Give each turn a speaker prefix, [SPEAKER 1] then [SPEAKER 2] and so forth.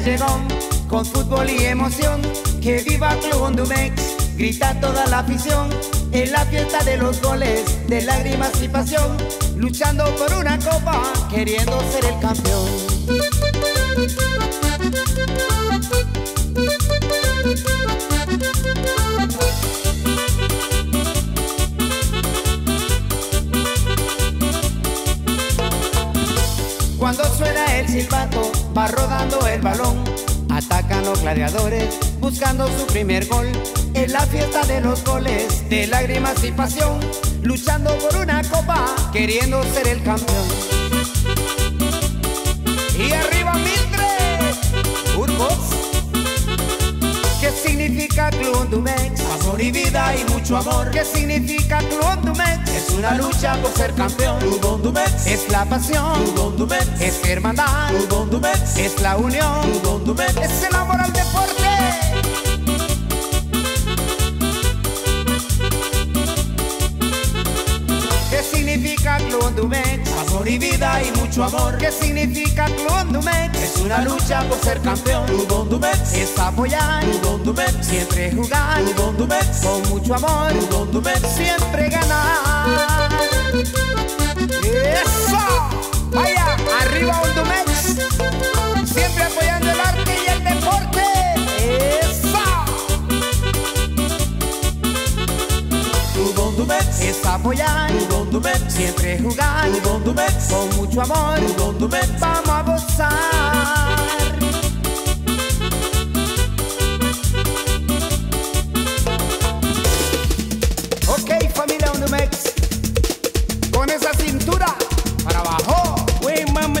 [SPEAKER 1] llegó con fútbol y emoción. Que viva Club Hondumex, grita toda la afición. En la fiesta de los goles, de lágrimas y pasión, luchando por una copa, queriendo ser el campeón. Cuando suena el silbato, va rodando el balón. Atacan los gladiadores, buscando su primer gol. En la fiesta de los goles, de lágrimas y pasión. Luchando por una copa, queriendo ser el campeón. Y arriba
[SPEAKER 2] Amor y vida y mucho amor.
[SPEAKER 1] ¿Qué significa Club Hondumex?
[SPEAKER 2] Es una lucha por ser campeón. Club Hondumex.
[SPEAKER 1] Es la pasión.
[SPEAKER 2] Club Hondumex.
[SPEAKER 1] Es hermandad.
[SPEAKER 2] Club Hondumex.
[SPEAKER 1] Es la unión.
[SPEAKER 2] Hondumex.
[SPEAKER 1] Significa Hondumex?
[SPEAKER 2] Amor y vida y mucho amor.
[SPEAKER 1] ¿Qué significa Club Hondumex?
[SPEAKER 2] Es una lucha por ser campeón. Club Hondumex.
[SPEAKER 1] Es apoyar.
[SPEAKER 2] Club Hondumex.
[SPEAKER 1] Siempre jugar.
[SPEAKER 2] Club Hondumex.
[SPEAKER 1] Con mucho amor.
[SPEAKER 2] Club Hondumex.
[SPEAKER 1] Siempre ganar. ¡Eso! ¡Vaya! ¡Arriba Hondumex! Siempre apoyando el arte y el deporte. ¡Eso!
[SPEAKER 2] Club Hondumex.
[SPEAKER 1] Es apoyar. Siempre
[SPEAKER 2] jugáis
[SPEAKER 1] con mucho amor. Vamos a gozar. Ok, familia Undumex. Con esa cintura para abajo. Wey, mama.